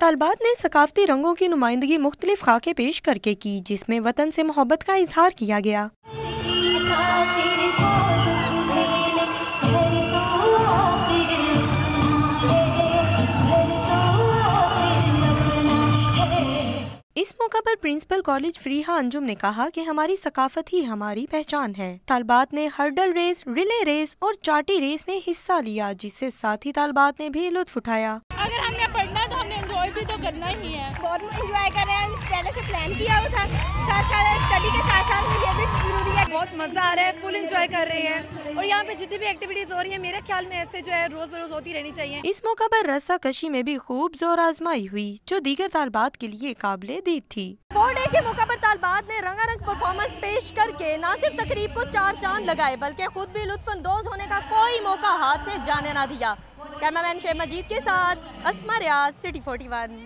तालबात ने सकाफती रंगों की नुमाइंदगी मुख्तलिफ़ खाके पेश करके की, जिसमें वतन से मोहब्बत का इजहार किया गया। इस मौका पर प्रिंसिपल कॉलेज फ्रीहा अंजुम ने कहा कि हमारी सकाफत ही हमारी पहचान है। तालबात ने हर्डल रेस, रिले रेस और चाटी रेस में हिस्सा लिया, जिससे साथी तालबात ने भी लुत्फ उठाया। अगर हमने पढ़ना तो हमने एंजॉय भी तो करना ही है। बहुत एंजॉय कर रहे हैं। पहले से प्लान किया हुआ था साथ साथ स्टडी के साथ साथ ये भी ज़रूरी है। बहुत मज़ा आ रहा है फुल एंजॉय कर रहे हैं। और यहाँ पे जितनी भी एक्टिविटीज़ हो रही है मेरे ख्याल में ऐसे जो है रोज़ बरोज़ होती रहनी चाहिए। इस मौका पर रस्सा कशी में भी खूब ज़ोर आजमाई हुई जो दीगर तालबात के लिए काबिल दीद थी। बोर्ड डे के मौका पर तालबात ने रंगारंग परफॉर्मेंस पेश करके न सिर्फ़ तकरीब को चार चाँद लगाए बल्कि खुद भी लुत्फानंदोज होने का कोई मौका हाथ से जाने ना दिया। कैमरामैन शेख मजीद के साथ Asma Riyaz city forty one